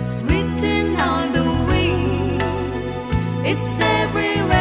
It's written on the wing. It's everywhere.